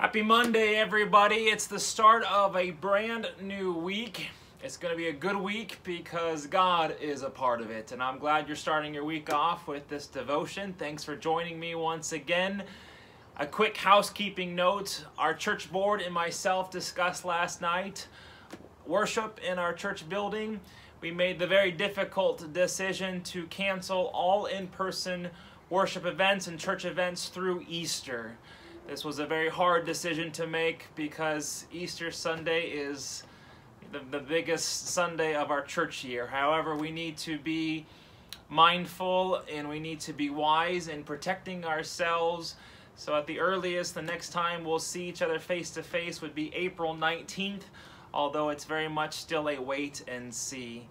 Happy Monday, everybody. It's the start of a brand new week. It's going to be a good week because God is a part of it. And I'm glad you're starting your week off with this devotion. Thanks for joining me once again. A quick housekeeping note our church board and myself discussed last night worship in our church building. We made the very difficult decision to cancel all in person worship events and church events through Easter. This was a very hard decision to make because Easter Sunday is the, the biggest Sunday of our church year. However, we need to be mindful and we need to be wise in protecting ourselves. So, at the earliest, the next time we'll see each other face to face would be April 19th, although it's very much still a wait and see.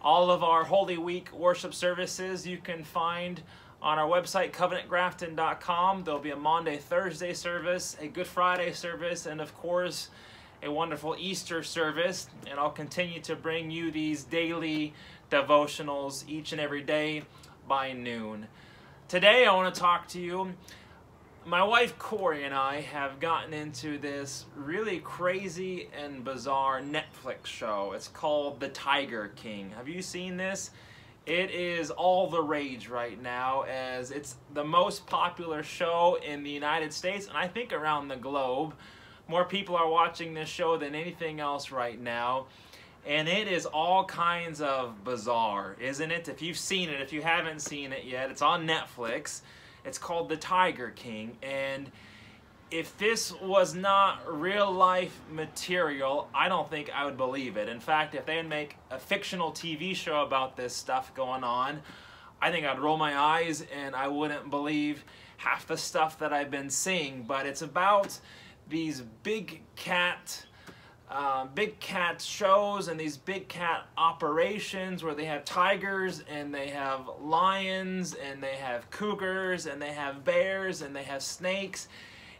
All of our Holy Week worship services you can find on our website, covenantgrafton.com. There'll be a Maundy, Thursday service, a Good Friday service, and of course, a wonderful Easter service. And I'll continue to bring you these daily devotionals each and every day by noon. Today, I want to talk to you. My wife Corey and I have gotten into this really crazy and bizarre Netflix show. It's called The Tiger King. Have you seen this? It is all the rage right now as it's the most popular show in the United States and I think around the globe. More people are watching this show than anything else right now. And it is all kinds of bizarre, isn't it? If you've seen it, if you haven't seen it yet, it's on Netflix. It's called The Tiger King. And if this was not real life material, I don't think I would believe it. In fact, if they'd make a fictional TV show about this stuff going on, I think I'd roll my eyes and I wouldn't believe half the stuff that I've been seeing. But it's about these big cat. Uh, big cat shows and these big cat operations where they have tigers and they have lions and they have cougars and they have bears and they have snakes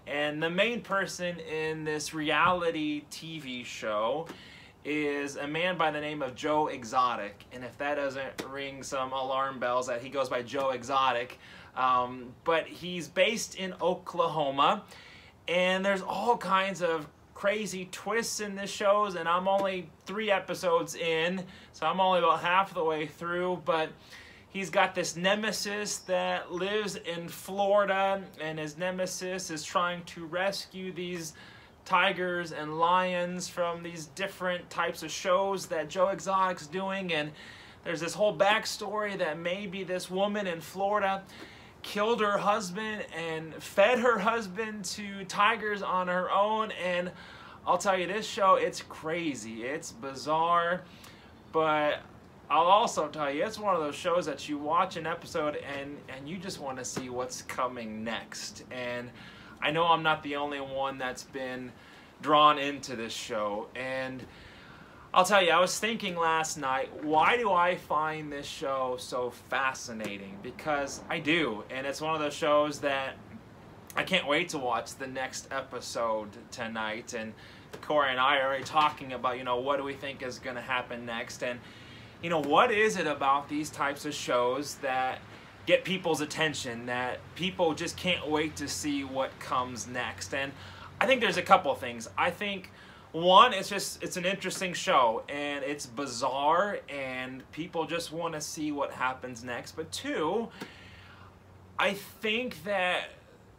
and the main person in this reality TV show is a man by the name of Joe Exotic. And if that doesn't ring some alarm bells, that he goes by Joe Exotic. Um, but he's based in Oklahoma. And there's all kinds of crazy twists in this shows. And I'm only three episodes in. So I'm only about half the way through. But he's got this nemesis that lives in Florida, and his nemesis is trying to rescue these tigers and lions from these different types of shows that Joe Exotic's doing. And there's this whole backstory that maybe this woman in Florida killed her husband and fed her husband to tigers on her own. And I'll tell you, this show, it's crazy. It's bizarre. But I'll also tell you, it's one of those shows that you watch an episode and, and you just want to see what's coming next. And I know I'm not the only one that's been drawn into this show. And I'll tell you, I was thinking last night, why do I find this show so fascinating? Because I do. And it's one of those shows that I can't wait to watch the next episode tonight. And Corey and I are already talking about, you know, what do we think is going to happen next. And you know, what is it about these types of shows that get people's attention, that people just can't wait to see what comes next? And I think there's a couple of things. I think one, it's just it's an interesting show and it's bizarre and people just want to see what happens next. But two, I think that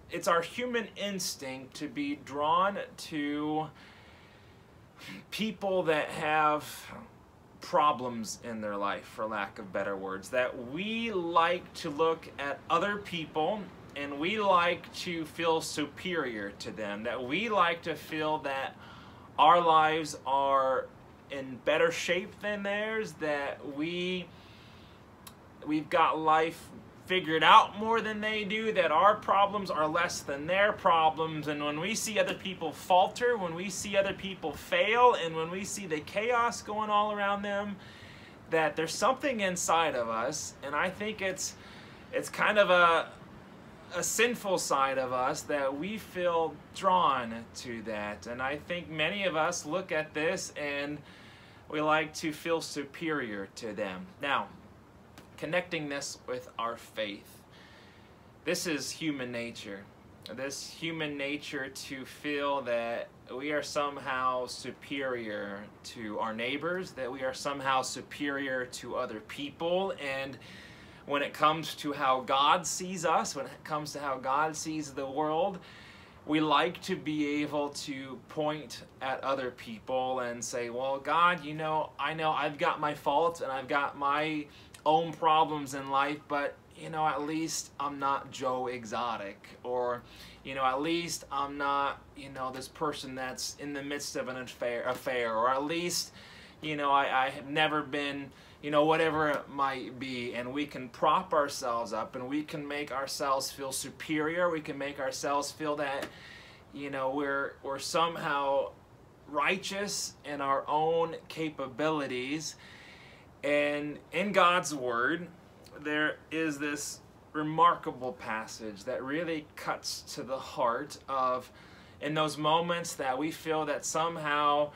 it's our human instinct to be drawn to people that have problems in their life, for lack of better words. That we like to look at other people and we like to feel superior to them. That we like to feel that our lives are in better shape than theirs. That we we've got life figured out more than they do, that our problems are less than their problems. And when we see other people falter, when we see other people fail, and when we see the chaos going all around them, that there's something inside of us, and I think it's it's kind of a a sinful side of us that we feel drawn to that. And I think many of us look at this and we like to feel superior to them. Now, connecting this with our faith. This is human nature. this human nature to feel that we are somehow superior to our neighbors, that we are somehow superior to other people, and when it comes to how God sees us, when it comes to how God sees the world, we like to be able to point at other people and say, well, God, you know, I know I've got my faults and I've got my own problems in life, but, you know, at least I'm not Joe Exotic. Or, you know, at least I'm not, you know, this person that's in the midst of an affair. affair. Or at least, you know, I, I have never been you know, whatever it might be. And we can prop ourselves up and we can make ourselves feel superior. We can make ourselves feel that, you know, we're, we're somehow righteous in our own capabilities. And in God's Word, there is this remarkable passage that really cuts to the heart of in those moments that we feel that somehow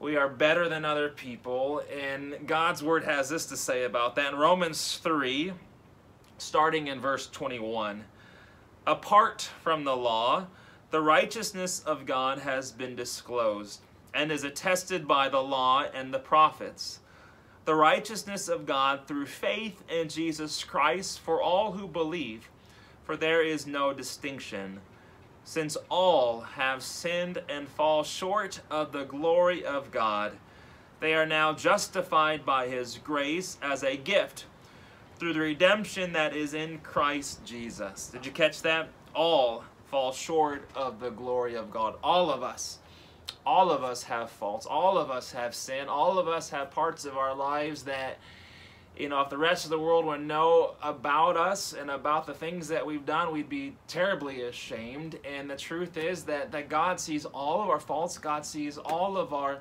we are better than other people. And God's word has this to say about that. In Romans 3, starting in verse 21, apart from the law, the righteousness of God has been disclosed and is attested by the law and the prophets. The righteousness of God through faith in Jesus Christ for all who believe, for there is no distinction since all have sinned and fall short of the glory of God. They are now justified by his grace as a gift through the redemption that is in Christ Jesus. Did you catch that? All fall short of the glory of God. All of us. All of us have faults. All of us have sin. All of us have parts of our lives that you know, if the rest of the world would know about us and about the things that we've done, we'd be terribly ashamed. And the truth is that, that God sees all of our faults. God sees all of our,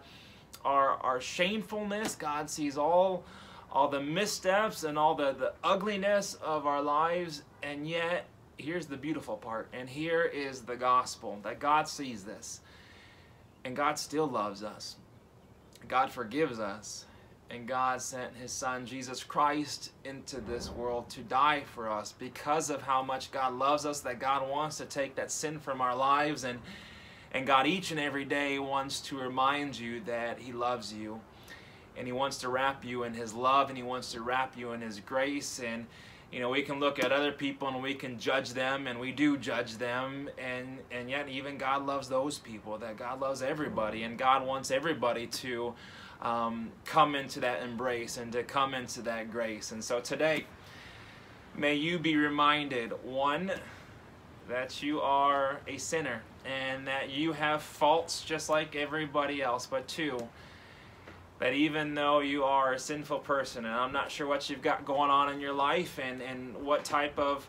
our, our shamefulness. God sees all, all the missteps and all the, the ugliness of our lives. And yet, here's the beautiful part. And here is the gospel that God sees this. And God still loves us. God forgives us. And God sent his son Jesus Christ into this world to die for us because of how much God loves us that God wants to take that sin from our lives. And and God each and every day wants to remind you that he loves you. And he wants to wrap you in his love and he wants to wrap you in his grace. And you know we can look at other people and we can judge them and we do judge them and and yet even God loves those people that God loves everybody and God wants everybody to um, come into that embrace and to come into that grace. And so today, may you be reminded one, that you are a sinner and that you have faults just like everybody else, but two, that even though you are a sinful person, and I'm not sure what you've got going on in your life and, and what type of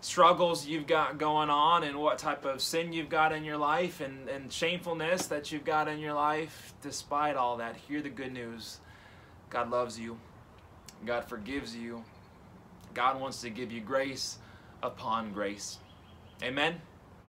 struggles you've got going on and what type of sin you've got in your life and, and shamefulness that you've got in your life, despite all that, hear the good news. God loves you. God forgives you. God wants to give you grace upon grace. Amen.